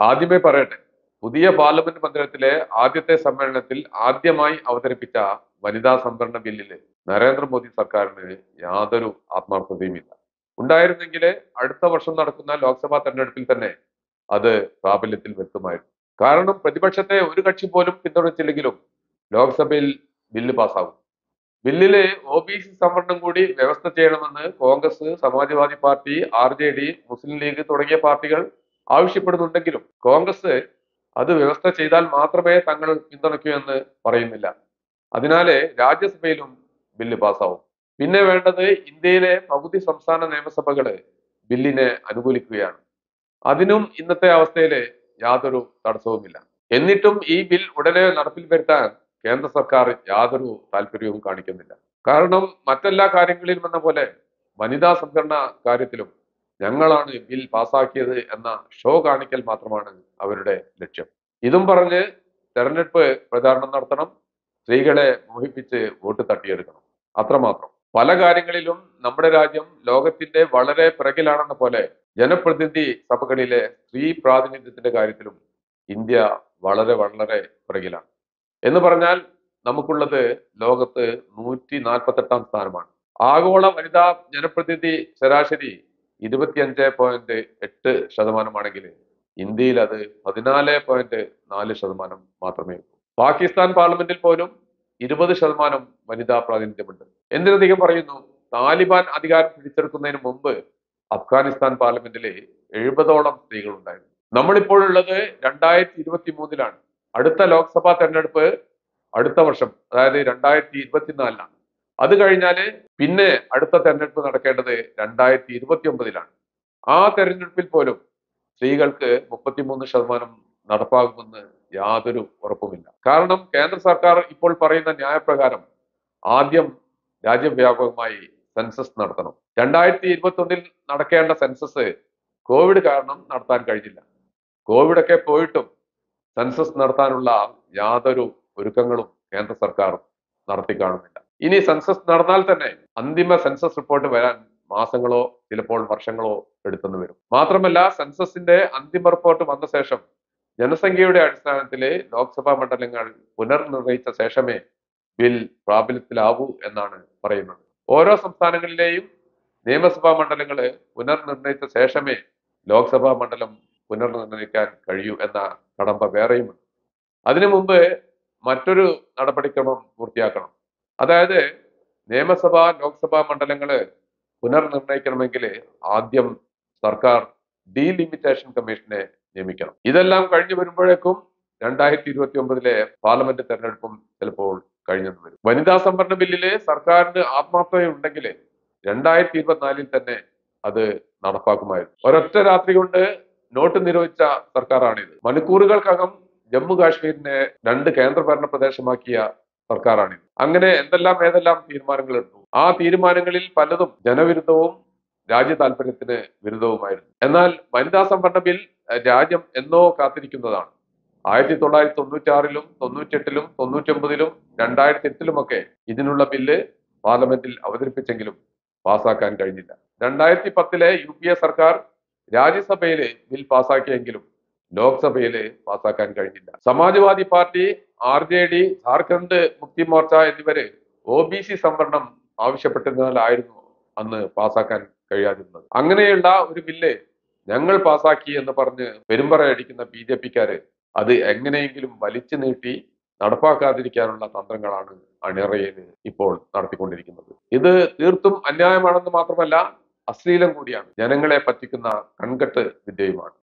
ആദ്യമേ പറയട്ടെ പുതിയ പാർലമെന്റ് മന്ദിരത്തിലെ ആദ്യത്തെ സമ്മേളനത്തിൽ ആദ്യമായി അവതരിപ്പിച്ച വനിതാ സംവരണ ബില്ലിൽ നരേന്ദ്രമോദി സർക്കാരിന് യാതൊരു ആത്മാർത്ഥതയുമില്ല ഉണ്ടായിരുന്നെങ്കിൽ അടുത്ത വർഷം നടക്കുന്ന ലോക്സഭാ തെരഞ്ഞെടുപ്പിൽ തന്നെ അത് പ്രാബല്യത്തിൽ വരുത്തുമായിരുന്നു കാരണം പ്രതിപക്ഷത്തെ ഒരു കക്ഷി പോലും പിന്തുണച്ചില്ലെങ്കിലും ലോക്സഭയിൽ ബില്ല് പാസ്സാകും. ബില്ലിൽ ഒ ബി സി സംവരണം കൂടി വ്യവസ്ഥ ചെയ്യണമെന്ന് Congress Samajwadi party R J D Muslim League തുടങ്ങിയ പാർട്ടികൾ ആവശ്യപ്പെടുന്നുണ്ടെങ്കിലും കോൺഗ്രസ് അത് വ്യവസ്ഥ ചെയ്താൽ മാത്രമേ തങ്ങൾ പിന്തുണയ്ക്കൂ എന്ന് പറയുന്നില്ല. അതിനാല് രാജ്യസഭയിലും ബില്ല് പാസ്സാവും. പിന്നെ വേണ്ടത് ഇന്ത്യയിലെ പകുതി സംസ്ഥാന നിയമസഭകൾ ബില്ലിനെ അനുകൂലിക്കുകയാണ്. അതിനും ഇന്നത്തെ അവസ്ഥയിൽ യാതൊരു തടസ്സവുമില്ല. എന്നിട്ടും ഈ ബിൽ ഉടനെ നടപ്പിൽ വരുത്താൻ കേന്ദ്ര സർക്കാർ യാതൊരു താല്പര്യവും കാണിക്കുന്നില്ല. കാരണം മറ്റെല്ലാ കാര്യങ്ങളിലും എന്ന പോലെ വനിതാ സംവരണ കാര്യത്തിലും ഞങ്ങളാണ് ബിൽ പാസാക്കിയത് എന്ന ഷോ കാണിക്കൽ മാത്രമാണ് അവരുടെ ലക്ഷ്യം. ഇതും പറഞ്ഞ് തെരഞ്ഞെടുപ്പ് പ്രചാരണം നടത്തണം. സ്ത്രീകളെ മോഹിപ്പിച്ച് വോട്ട് തട്ടിയെടുക്കണം. അത്രമാത്രം പല കാര്യങ്ങളിലും നമ്മുടെ രാജ്യം ലോകത്തിന്റെ വളരെ പിറകിലാണെന്ന പോലെ ജനപ്രതിനിധി സഭകളിലെ സ്ത്രീ പ്രാതിനിധ്യത്തിന്റെ കാര്യത്തിലും ഇന്ത്യ വളരെ വളരെ പിറകിലാണ്. എന്ന് പറഞ്ഞാൽ നമുക്കുള്ളത് ലോകത്ത് നൂറ്റി നാൽപ്പത്തെട്ടാം സ്ഥാനമാണ്. ആഗോള വനിതാ ജനപ്രതിനിധി ശരാശരി ഇരുപത്തിയഞ്ച് പോയിന്റ് എട്ട് ശതമാനമാണെങ്കിൽ ഇന്ത്യയിൽ അത് പതിനാല് പോയിന്റ് നാല് ശതമാനം മാത്രമേ ഉള്ളൂ. പാകിസ്ഥാൻ പാർലമെന്റിൽ പോലും ഇരുപത് ശതമാനം വനിതാ പ്രാതിനിധ്യമുണ്ട്. എന്തിനധികം പറയുന്നു താലിബാൻ അധികാരം പിടിച്ചെടുക്കുന്നതിന് മുമ്പ് അഫ്ഗാനിസ്ഥാൻ പാർലമെന്റിലെ എഴുപതോളം സ്ത്രീകൾ ഉണ്ടായിരുന്നു നമ്മളിപ്പോഴുള്ളത് രണ്ടായിരത്തി ഇരുപത്തി മൂന്നിലാണ് അടുത്ത ലോക്സഭാ തെരഞ്ഞെടുപ്പ് അടുത്ത വർഷം അതായത് രണ്ടായിരത്തി ഇരുപത്തിനാലിലാണ് അത് കഴിഞ്ഞാൽ പിന്നെ അടുത്ത തെരഞ്ഞെടുപ്പ് നടക്കേണ്ടത് രണ്ടായിരത്തി ഇരുപത്തി ഒമ്പതിലാണ് ആ തെരഞ്ഞെടുപ്പിൽ പോലും സ്ത്രീകൾക്ക് മുപ്പത്തിമൂന്ന് ശതമാനം നടപ്പാകുമെന്ന് യാതൊരു ഉറപ്പുമില്ല. കാരണം കേന്ദ്ര സർക്കാർ ഇപ്പോൾ പറയുന്ന ന്യായപ്രകാരം ആദ്യം രാജ്യവ്യാപകമായി സെൻസസ് നടത്തണം. രണ്ടായിരത്തി ഇരുപത്തി ഒന്നിൽ നടക്കേണ്ട സെൻസസ് കോവിഡ് കാരണം നടത്താൻ കഴിഞ്ഞില്ല. കോവിഡ് ഒക്കെ പോയിട്ടും സെൻസസ് നടത്താനുള്ള യാതൊരു ഒരുക്കങ്ങളും കേന്ദ്ര സർക്കാർ നടത്തി കാണുന്നില്ല. ഇനി സെൻസസ് നടന്നാൽ തന്നെ അന്തിമ സെൻസസ് റിപ്പോർട്ട് വരാൻ മാസങ്ങളോ ചിലപ്പോൾ വർഷങ്ങളോ എടുത്തെന്ന് വരും. മാത്രമല്ല സെൻസസിന്റെ അന്തിമ റിപ്പോർട്ട് വന്ന ശേഷം ജനസംഖ്യയുടെ അടിസ്ഥാനത്തിൽ ലോക്സഭാ മണ്ഡലങ്ങൾ പുനർനിർണയിച്ച ശേഷമേ ബിൽ പ്രാബല്യത്തിലാവൂ എന്നാണ് പറയുന്നത്. ഓരോ സംസ്ഥാനങ്ങളിലെയും നിയമസഭാ മണ്ഡലങ്ങൾ പുനർനിർണയിച്ച ശേഷമേ ലോക്സഭാ മണ്ഡലം പുനർനിർണയിക്കാൻ കഴിയൂ എന്ന കടമ്പ വേറെയുമുണ്ട്. അതിനു മുമ്പ് മറ്റൊരു നടപടിക്രമം പൂർത്തിയാക്കണം. അതായത് നിയമസഭ ലോക്സഭാ മണ്ഡലങ്ങൾ പുനർനിർണയിക്കണമെങ്കിൽ ആദ്യം സർക്കാർ ഡീലിമിറ്റേഷൻ കമ്മീഷനെ നിയമിക്കണം. ഇതെല്ലാം കഴിഞ്ഞു വരുമ്പോഴേക്കും രണ്ടായിരത്തി ഇരുപത്തി ഒമ്പതിലെ പാർലമെന്റ് തെരഞ്ഞെടുപ്പും ചിലപ്പോൾ കഴിഞ്ഞെന്ന് വരും. വനിതാ സംവരണ ബില്ലിൽ സർക്കാരിന് ആത്മാർത്ഥതയുണ്ടെങ്കിൽ രണ്ടായിരത്തി ഇരുപത്തിനാലിൽ തന്നെ അത് നടപ്പാക്കുമായിരുന്നു. ഒരൊറ്റ രാത്രി കൊണ്ട് നോട്ട് നിരോധിച്ച സർക്കാരാണിത്. മണിക്കൂറുകൾക്കകം ജമ്മു കാശ്മീരിനെ രണ്ട് കേന്ദ്രഭരണ പ്രദേശമാക്കിയ സർക്കാരാണിത് അങ്ങനെ എന്തെല്ലാം ഏതെല്ലാം തീരുമാനങ്ങൾ എടുത്തു? ആ തീരുമാനങ്ങളിൽ പലതും ജനവിരുദ്ധവും രാജ്യ താല്പര്യത്തിന് വിരുദ്ധവുമായിരുന്നു. എന്നാൽ വനിതാ സംവരണ ബിൽ രാജ്യം എന്നോ കാത്തിരിക്കുന്നതാണ്. ആയിരത്തി തൊള്ളായിരത്തി തൊണ്ണൂറ്റി ആറിലും തൊണ്ണൂറ്റെട്ടിലും തൊണ്ണൂറ്റൊമ്പതിലും രണ്ടായിരത്തി എട്ടിലുമൊക്കെ ഇതിനുള്ള ബില്ല് പാർലമെന്റിൽ അവതരിപ്പിച്ചെങ്കിലും പാസാക്കാൻ കഴിഞ്ഞില്ല. രണ്ടായിരത്തി പത്തിലെ യു പി എ സർക്കാർ രാജ്യസഭയിൽ ബിൽ പാസാക്കിയെങ്കിലും ലോക്സഭയിൽ പാസാക്കാൻ കഴിഞ്ഞില്ല. Samajwadi party R J D Jharkhand Mukti Morcha എന്നിവര് ഒ ബി സി സംവരണം ആവശ്യപ്പെട്ടതിനാലായിരുന്നു അന്ന് പാസാക്കാൻ കഴിയാതിരുന്നത്. അങ്ങനെയുള്ള ഒരു ബില്ല് ഞങ്ങൾ പാസാക്കി എന്ന് പറഞ്ഞ് പെരുമ്പറയടിക്കുന്ന ബി ജെ പിക്കാര് അത് എങ്ങനെയെങ്കിലും വലിച്ചു നീട്ടി നടപ്പാക്കാതിരിക്കാനുള്ള തന്ത്രങ്ങളാണ് അണിയറയിൽ ഇപ്പോൾ നടത്തിക്കൊണ്ടിരിക്കുന്നത്. ഇത് തീർത്തും അന്യായമാണെന്ന് മാത്രമല്ല അശ്ലീലം കൂടിയാണ്. ജനങ്ങളെ പറ്റിക്കുന്ന കൺകെട്ട് വിദ്യയുമാണ്.